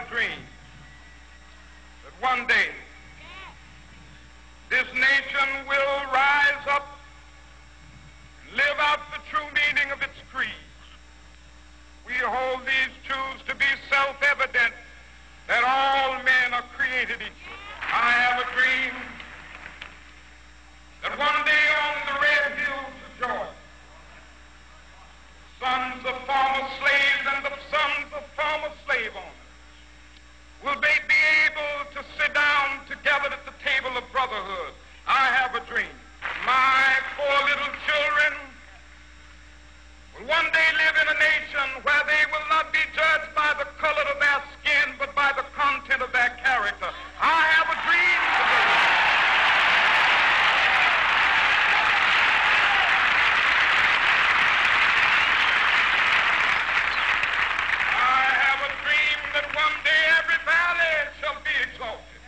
a dream that one day this nation will rise up and live out the true meaning of its creed. We hold these truths to be self-evident that all men are created equal. I have a dream that one day on the red hills of Georgia, sons of former slaves the color of their skin, but by the content of their character. I have a dream today. I have a dream that one day every valley shall be exalted.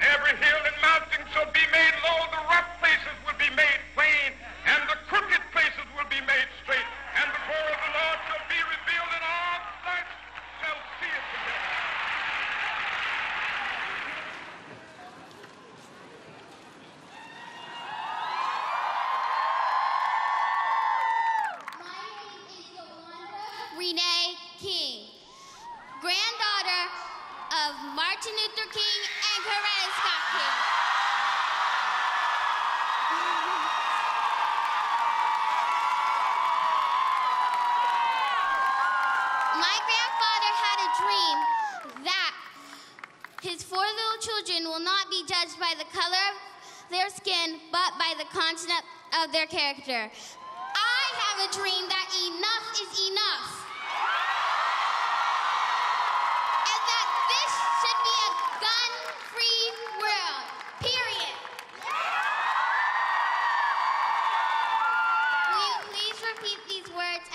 Every hill and mountain shall be made low. Martin Luther King and Coretta Scott King. My grandfather had a dream that his four little children will not be judged by the color of their skin, but by the content of their character. I have a dream that enough is enough. Can you please repeat these words